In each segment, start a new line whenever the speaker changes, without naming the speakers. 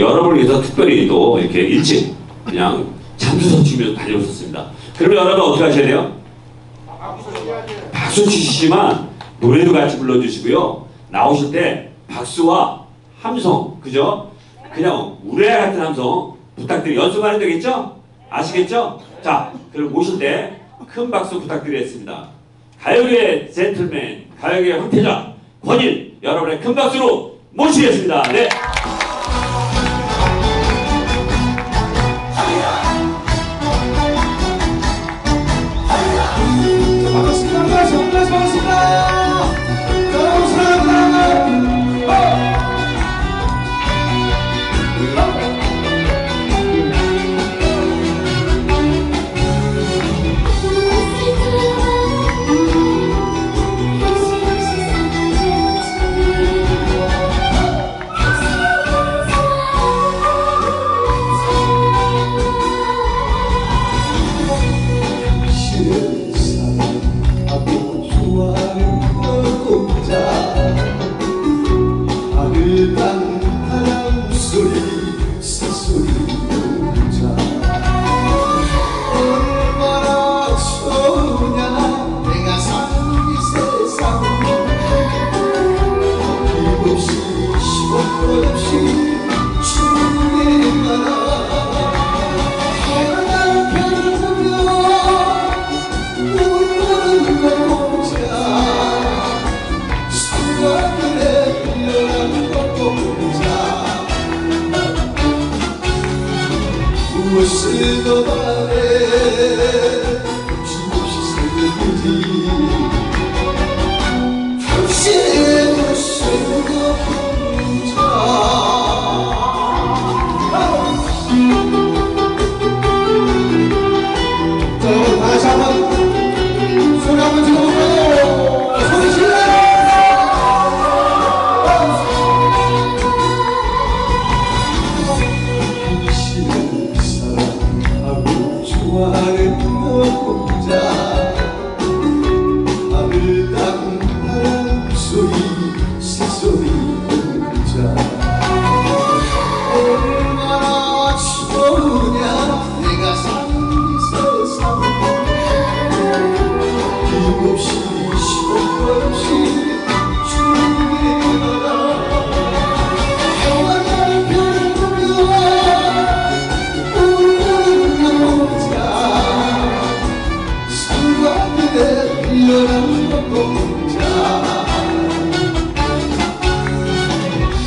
여러분을 위해서 특별히 또 이렇게 일찍 그냥 잠수서 치면서 다녀오셨습니다. 그러면 여러분 어떻게 하셔야 돼요? 박수 치시지만 노래도 같이 불러주시고요. 나오실 때 박수와 함성, 그죠? 그냥 우레 같은 함성 부탁드리 연습하면 되겠죠? 아시겠죠? 자, 그럼 오실 때 큰 박수 부탁드리겠습니다. 가요계 젠틀맨, 가요계 황태자, 권일, 여러분의 큰 박수로 모시겠습니다. 네.
하 Você não vai ver Se não se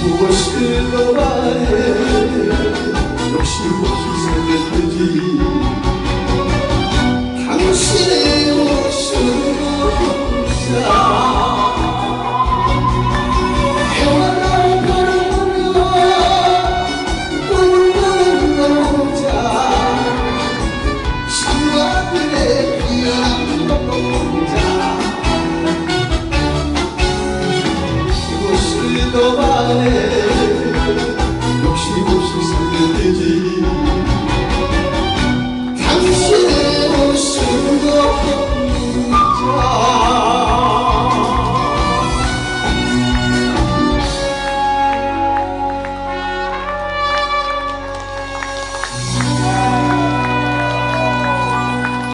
Who was still alive?